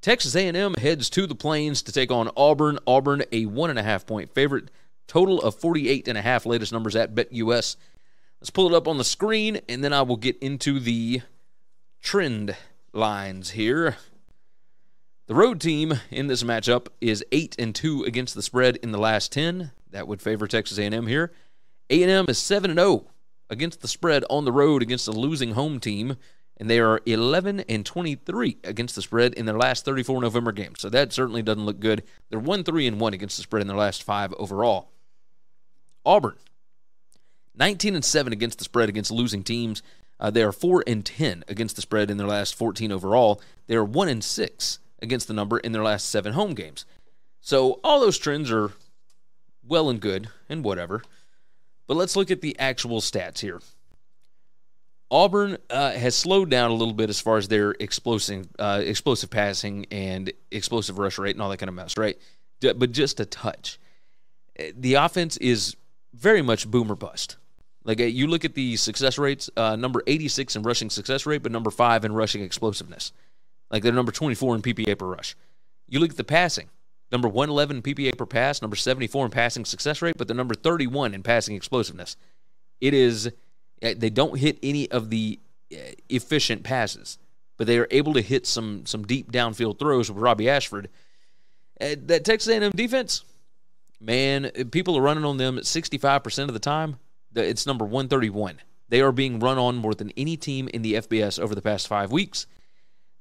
Texas A&M heads to the Plains to take on Auburn. Auburn, a one and a half point favorite. Total of 48 and a half. Latest numbers at BetUS. Let's pull it up on the screen, and then I will get into the trend lines here. The road team in this matchup is eight and two against the spread in the last ten. That would favor Texas A&M here. A&M is seven and zero against the spread on the road against a losing home team and they are 11 and 23 against the spread in their last 34 November games. So that certainly doesn't look good. They're 1 3 and 1 against the spread in their last 5 overall. Auburn 19 and 7 against the spread against losing teams. Uh, they are 4 and 10 against the spread in their last 14 overall. They are 1 and 6 against the number in their last 7 home games. So all those trends are well and good and whatever. But let's look at the actual stats here. Auburn uh, has slowed down a little bit as far as their explosive, uh, explosive passing and explosive rush rate and all that kind of mess, right? But just a touch. Uh, the offense is very much boomer bust. Like uh, you look at the success rates, uh, number 86 in rushing success rate, but number five in rushing explosiveness. Like they're number 24 in PPA per rush. You look at the passing, number 111 PPA per pass, number 74 in passing success rate, but they're number 31 in passing explosiveness. It is they don't hit any of the uh, efficient passes, but they are able to hit some some deep downfield throws with Robbie Ashford. Uh, that Texas A&M defense, man, people are running on them 65% of the time. It's number 131. They are being run on more than any team in the FBS over the past five weeks.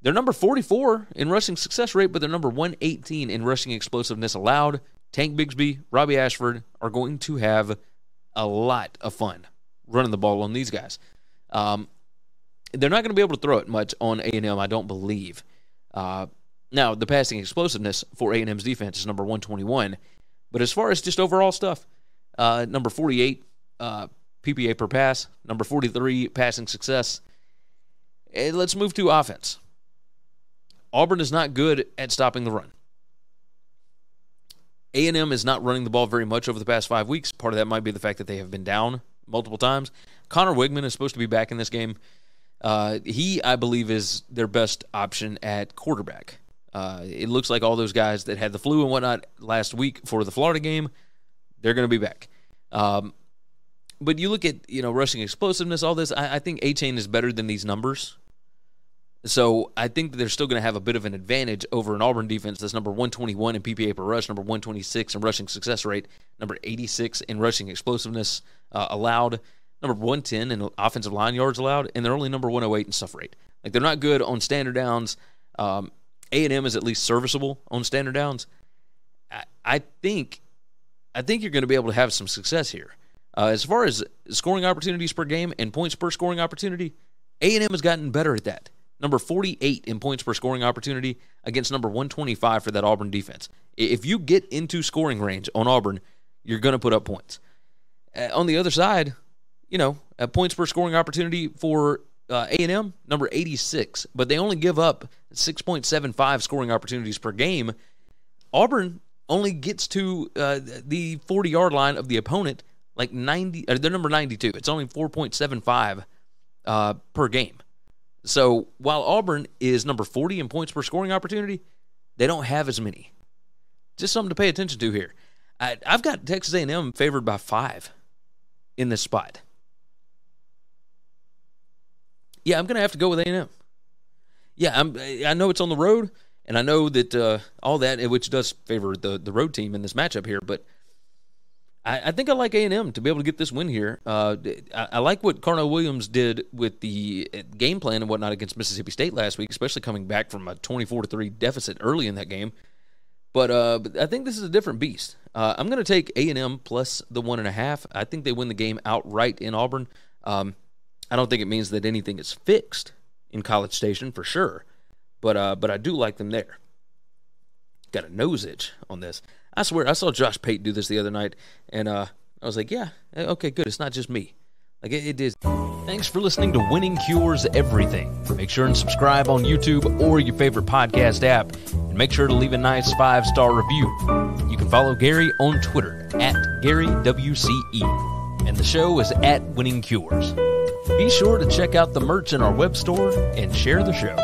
They're number 44 in rushing success rate, but they're number 118 in rushing explosiveness allowed. Tank Bigsby, Robbie Ashford are going to have a lot of fun running the ball on these guys. Um, they're not going to be able to throw it much on A&M, I don't believe. Uh, now, the passing explosiveness for A&M's defense is number 121. But as far as just overall stuff, uh, number 48 uh, PPA per pass, number 43 passing success. And let's move to offense. Auburn is not good at stopping the run. A&M is not running the ball very much over the past five weeks. Part of that might be the fact that they have been down multiple times. Conner Weigman is supposed to be back in this game. Uh, he, I believe, is their best option at quarterback. Uh, it looks like all those guys that had the flu and whatnot last week for the Florida game, they're going to be back. Um, but you look at you know rushing explosiveness, all this. I, I think Achane is better than these numbers. So I think they're still going to have a bit of an advantage over an Auburn defense that's number 121 in PPA per rush, number 126 in rushing success rate, number 86 in rushing explosiveness uh, allowed, number 110 in offensive line yards allowed, and they're only number 108 in stuff rate. Like they're not good on standard downs. Um, A&M is at least serviceable on standard downs. I, I think, I think you're going to be able to have some success here. Uh, as far as scoring opportunities per game and points per scoring opportunity, A&M has gotten better at that number 48 in points per scoring opportunity against number 125 for that Auburn defense. If you get into scoring range on Auburn, you're going to put up points. Uh, on the other side, you know, uh, points per scoring opportunity for uh, A&M, number 86, but they only give up 6.75 scoring opportunities per game. Auburn only gets to uh, the 40 yard line of the opponent like 90, uh, they're number 92. It's only 4.75 uh, per game. So while Auburn is number 40 in points per scoring opportunity, they don't have as many. Just something to pay attention to here. I, have got Texas A&M favored by five in this spot. Yeah, I'm going to have to go with A&M. Yeah, I'm, I know it's on the road, and I know that uh, all that, which does favor the the road team in this matchup here, but – I, I think I like A and M to be able to get this win here. Uh, I, I, like what Carnell Williams did with the uh, game plan and whatnot against Mississippi State last week, especially coming back from a twenty-four to three deficit early in that game. But, uh, but I think this is a different beast. Uh, I'm going to take A and M plus the one and a half. I think they win the game outright in Auburn. Um, I don't think it means that anything is fixed in College Station for sure, but uh, but I do like them there. Got a nose itch on this. I swear, I saw Josh Pate do this the other night, and uh, I was like, yeah, eh, okay, good. It's not just me. Like it, it is. Thanks for listening to Winning Cures Everything. Make sure and subscribe on YouTube or your favorite podcast app, and make sure to leave a nice five star review. You can follow Gary on Twitter at GaryWCE, and the show is at Winning Cures. Be sure to check out the merch in our web store and share the show.